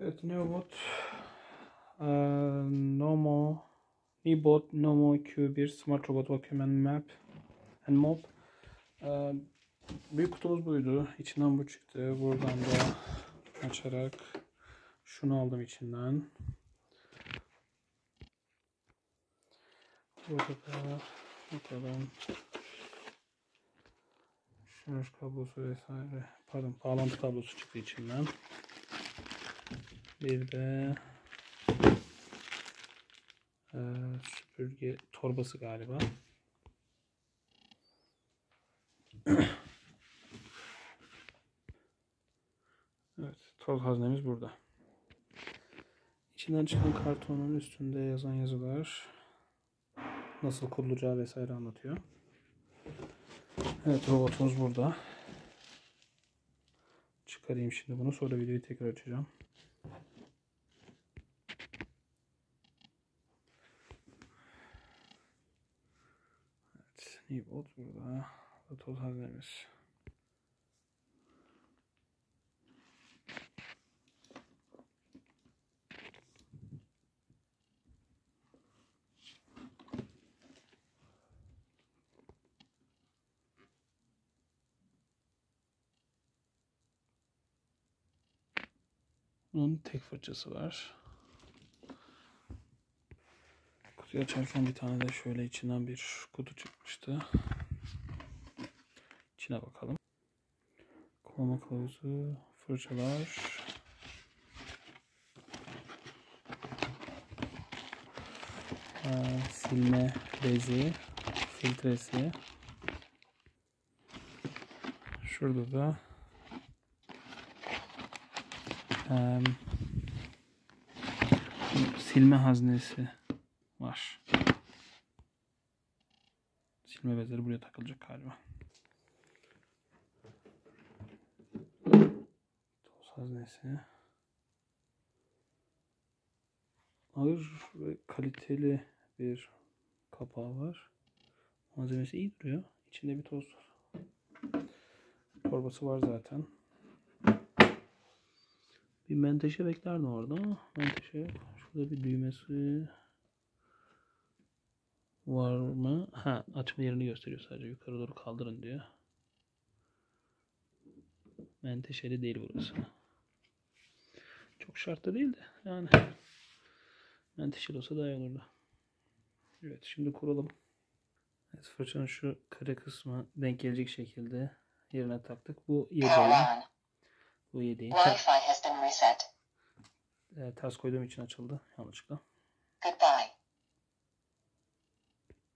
Evet Neobot eee, Nomo Nibot Nomo Q1 Smart Robot Vacuum Map and Mop Eee, Büyük kutumuz buydu. İçinden bu çıktı. Buradan da açarak şunu aldım içinden. Burada da bakalım. Şarj kablosu vesaire. Pardon bağlantı kablosu çıktı içinden. Bir de eee, süpürge torbası galiba. Evet, toz haznemiz burada. İçinden çıkan kartonun üstünde yazan yazılar nasıl kurulacağı vesaire anlatıyor. Evet, robotumuz burada. Çıkarayım şimdi bunu. Sonra videoyu tekrar açacağım. Nibot burada. Bu toz haznemiz. Bunun tek fırçası var. Kutuyu açarken bir tane de şöyle içinden bir kutu çıkmıştı. İçine bakalım. Kullanma kılavuzu, fırçalar. Silme bezi, filtresi. Şurada da Eee, silme haznesi var. Silme bezleri buraya takılacak galiba. Toz haznesi. Ağır ve kaliteli bir kapağı var. Malzemesi iyi duruyor. İçinde bir toz. Torbası var zaten. Bir menteşe beklerdim orada menteşe. Şurada bir düğmesi var mı? Ha açma yerini gösteriyor sadece. Yukarı doğru kaldırın diyor. Menteşeli değil burası. Çok şartlı değil de yani menteşeli olsa daha iyi olurdu. Evet şimdi kuralım. Evet fırçanın şu kare kısmı denk gelecek şekilde yerine taktık. Bu yedeği. Bu yedeği. Wi-Fi has been reset. E, ters koyduğum için açıldı yanlışlıkla.